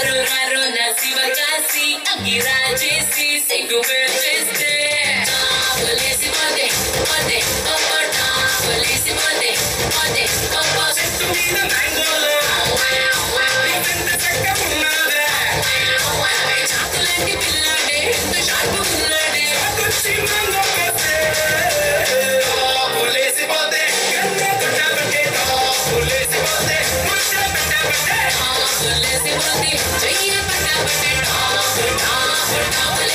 Aromaron, así va casi, aquí raje, sí, sigo. Thank you.